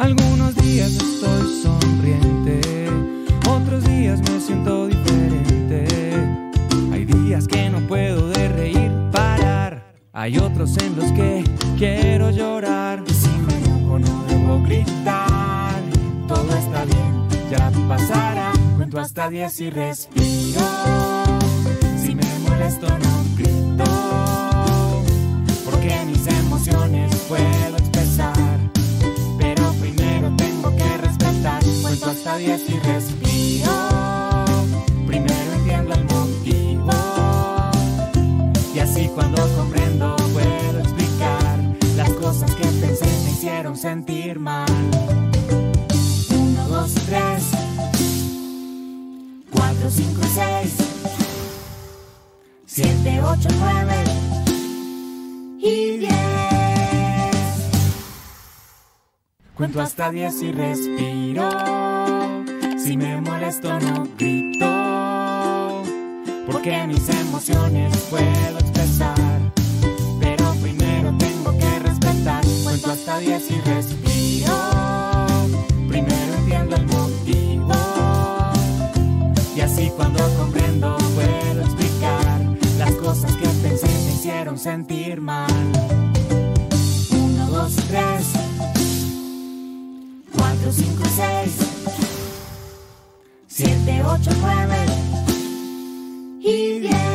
Algunos días estoy sonriente, otros días me siento diferente. Hay días que no puedo de reír parar, hay otros en los que quiero llorar. Y si me enojo no debo gritar, todo está bien, ya pasará. Cuento hasta 10 y respiro. Cuento hasta 10 y respiro. Primero entiendo el motivo. Y así cuando comprendo puedo explicar las cosas que pensé me hicieron sentir mal. Uno, dos, tres, cuatro, cinco, seis, siete, ocho, nueve y diez. Cuento hasta diez y respiro. Si me molesto no grito, porque mis emociones puedo expresar. Pero primero tengo que respetar. Cuento hasta diez y respiro. Primero entiendo el motivo. Y así cuando comprendo puedo explicar las cosas que pensé me hicieron sentir mal. Uno, dos, tres, cuatro, cinco, seis, siete, ocho, nueve y diez.